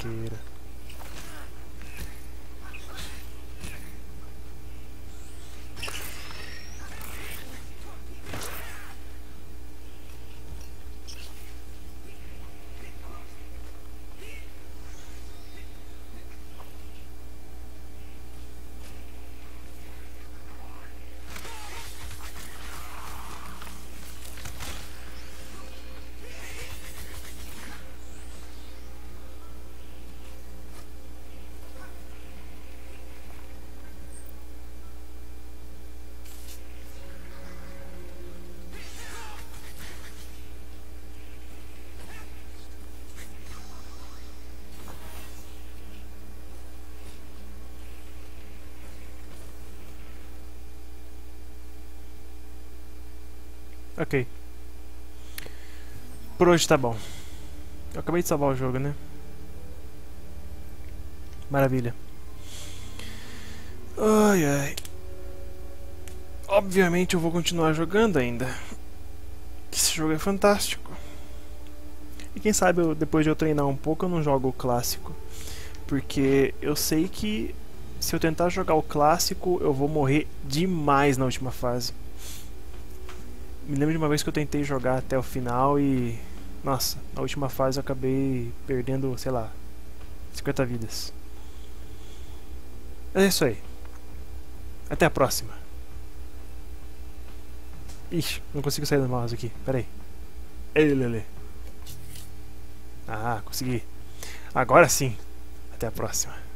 queira Ok. Por hoje tá bom. Eu acabei de salvar o jogo, né? Maravilha. Ai ai. Obviamente eu vou continuar jogando ainda. Esse jogo é fantástico. E quem sabe eu, depois de eu treinar um pouco eu não jogo o clássico. Porque eu sei que se eu tentar jogar o clássico eu vou morrer demais na última fase. Me lembro de uma vez que eu tentei jogar até o final e. Nossa, na última fase eu acabei perdendo, sei lá, 50 vidas. É isso aí. Até a próxima. Ixi, não consigo sair do mouse aqui. Pera aí. Ei, Ah, consegui. Agora sim. Até a próxima.